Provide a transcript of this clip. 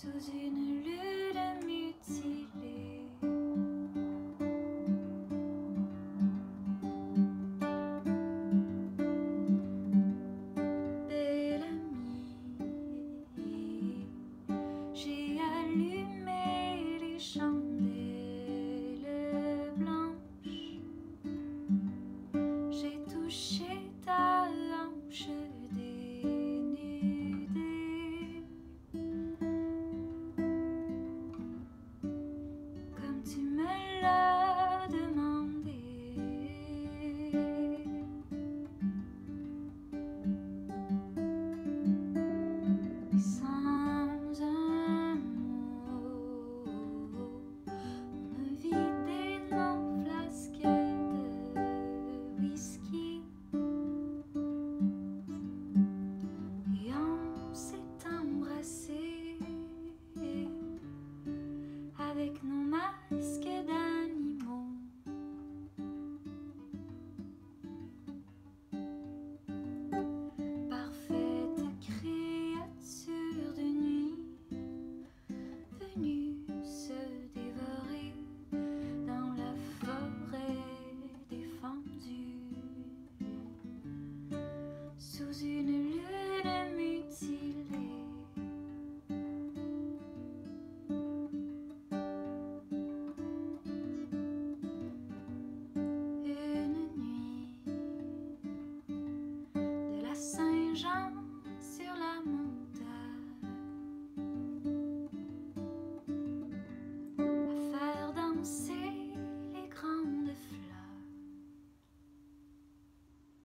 sous une lune mutilée. Belle amie, j'ai allumé les chandelles blanches, j'ai touché.